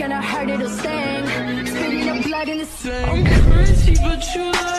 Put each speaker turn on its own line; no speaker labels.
gonna hurt, it'll sting Spitting up blood in the sink.
I'm crazy, but you